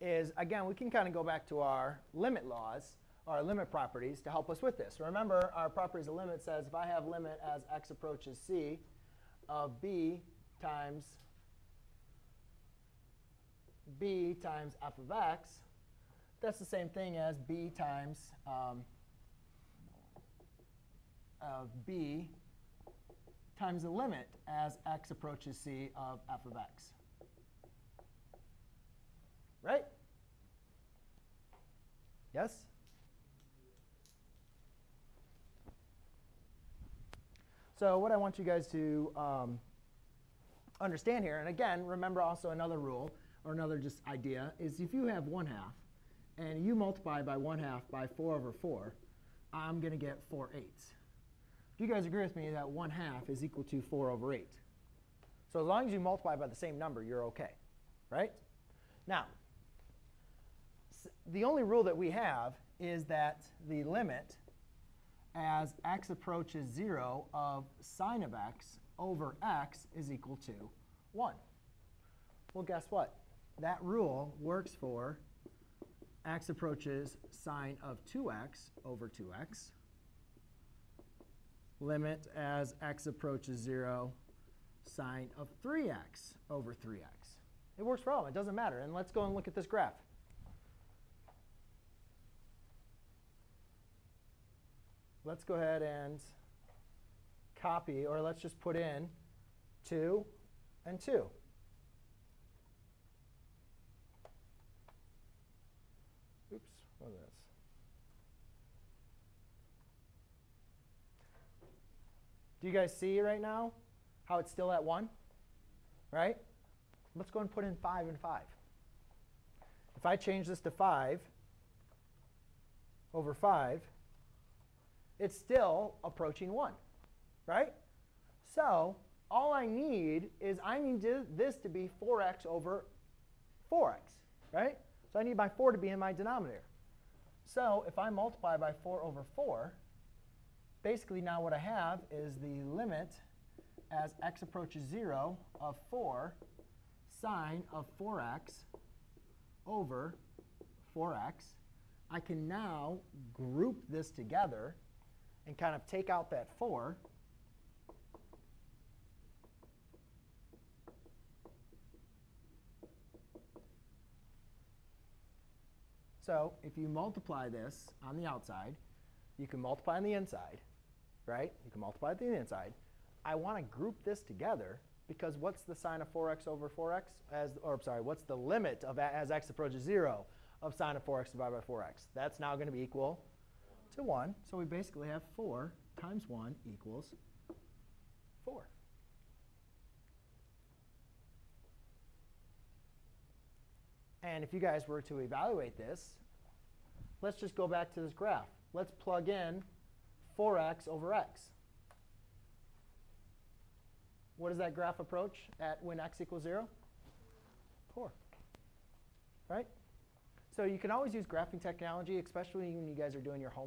is, again, we can kind of go back to our limit laws, our limit properties to help us with this. Remember, our properties of limit says if I have limit as x approaches c of b times b times f of x, that's the same thing as b times um, of b times the limit as x approaches c of f of x. Right? Yes? So what I want you guys to um, understand here, and again, remember also another rule, or another just idea, is if you have 1 half, and you multiply by 1 half by 4 over 4, I'm going to get 4 eighths. Do you guys agree with me that 1 half is equal to 4 over 8? So as long as you multiply by the same number, you're OK. Right? Now, the only rule that we have is that the limit as x approaches 0 of sine of x over x is equal to 1. Well, guess what? That rule works for x approaches sine of 2x over 2x. Limit as x approaches 0, sine of 3x over 3x. It works for all. It doesn't matter. And let's go and look at this graph. Let's go ahead and copy, or let's just put in 2 and 2. Oops, what is this? Do you guys see right now how it's still at 1? Right? Let's go and put in 5 and 5. If I change this to 5 over 5, it's still approaching 1, right? So all I need is I need this to be 4x over 4x, right? So I need my 4 to be in my denominator. So if I multiply by 4 over 4, basically now what I have is the limit as x approaches 0 of 4 sine of 4x over 4x. I can now group this together and kind of take out that 4, So if you multiply this on the outside, you can multiply on the inside, right? You can multiply it on the inside. I want to group this together because what's the sine of 4x over 4x? As, or sorry, what's the limit of as x approaches 0 of sine of 4x divided by 4x? That's now going to be equal to 1. So we basically have 4 times 1 equals 4. And if you guys were to evaluate this, let's just go back to this graph. Let's plug in 4x over x. What does that graph approach at when x equals 0? 4. Right? So you can always use graphing technology, especially when you guys are doing your homework.